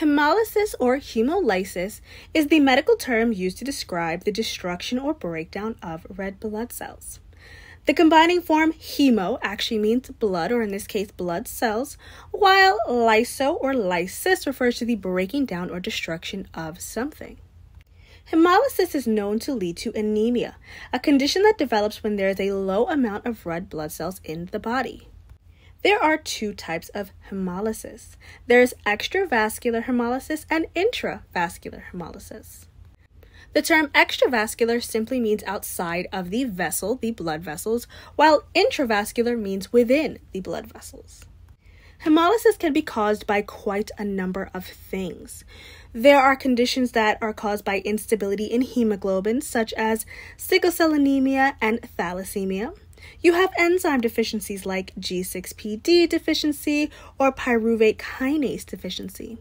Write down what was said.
Hemolysis or hemolysis is the medical term used to describe the destruction or breakdown of red blood cells. The combining form hemo actually means blood, or in this case, blood cells, while lyso or lysis refers to the breaking down or destruction of something. Hemolysis is known to lead to anemia, a condition that develops when there is a low amount of red blood cells in the body. There are two types of hemolysis. There's extravascular hemolysis and intravascular hemolysis. The term extravascular simply means outside of the vessel, the blood vessels, while intravascular means within the blood vessels. Hemolysis can be caused by quite a number of things. There are conditions that are caused by instability in hemoglobin, such as sickle cell anemia and thalassemia. You have enzyme deficiencies like G6PD deficiency or pyruvate kinase deficiency.